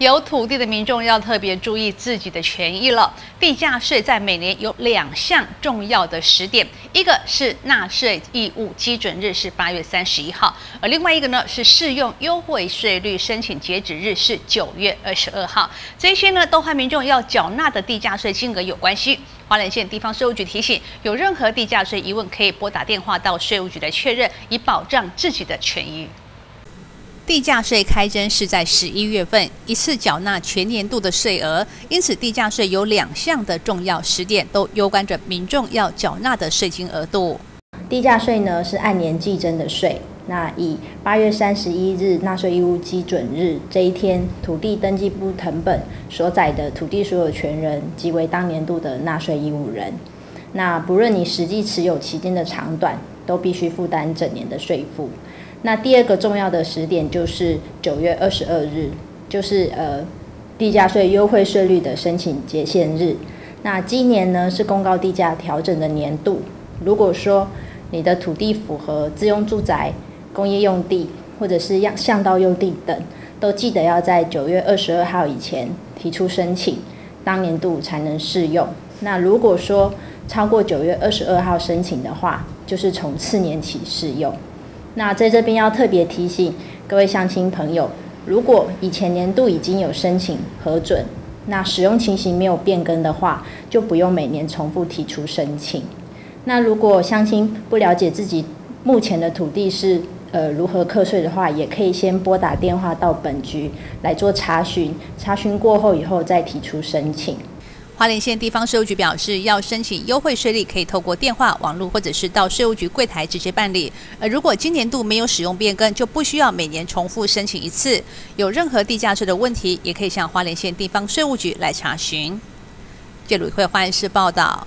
有土地的民众要特别注意自己的权益了。地价税在每年有两项重要的时点，一个是纳税义务基准日是八月三十一号，而另外一个呢是适用优惠税率申请截止日是九月二十二号。这些呢都和民众要缴纳的地价税金额有关系。花莲县地方税务局提醒，有任何地价税疑问，可以拨打电话到税务局来确认，以保障自己的权益。地价税开征是在十一月份，一次缴纳全年度的税额，因此地价税有两项的重要时点，都攸关着民众要缴纳的税金额度。地价税呢是按年计征的税，那以八月三十一日纳税义务基准日这一天，土地登记簿誊本所载的土地所有权人即为当年度的纳税义务人。那不论你实际持有期间的长短，都必须负担整年的税负。那第二个重要的时点就是九月二十二日，就是呃地价税优惠税率的申请结限日。那今年呢是公告地价调整的年度。如果说你的土地符合自用住宅、工业用地或者是向向道用地等，都记得要在九月二十二号以前提出申请，当年度才能适用。那如果说超过九月二十二号申请的话，就是从次年起适用。那在这边要特别提醒各位乡亲朋友，如果以前年度已经有申请核准，那使用情形没有变更的话，就不用每年重复提出申请。那如果乡亲不了解自己目前的土地是呃如何课税的话，也可以先拨打电话到本局来做查询，查询过后以后再提出申请。花莲县地方税务局表示，要申请优惠税率，可以透过电话、网络或者是到税务局柜台直接办理。而如果今年度没有使用变更，就不需要每年重复申请一次。有任何地价税的问题，也可以向花莲县地方税务局来查询。谢鲁会花莲市报道。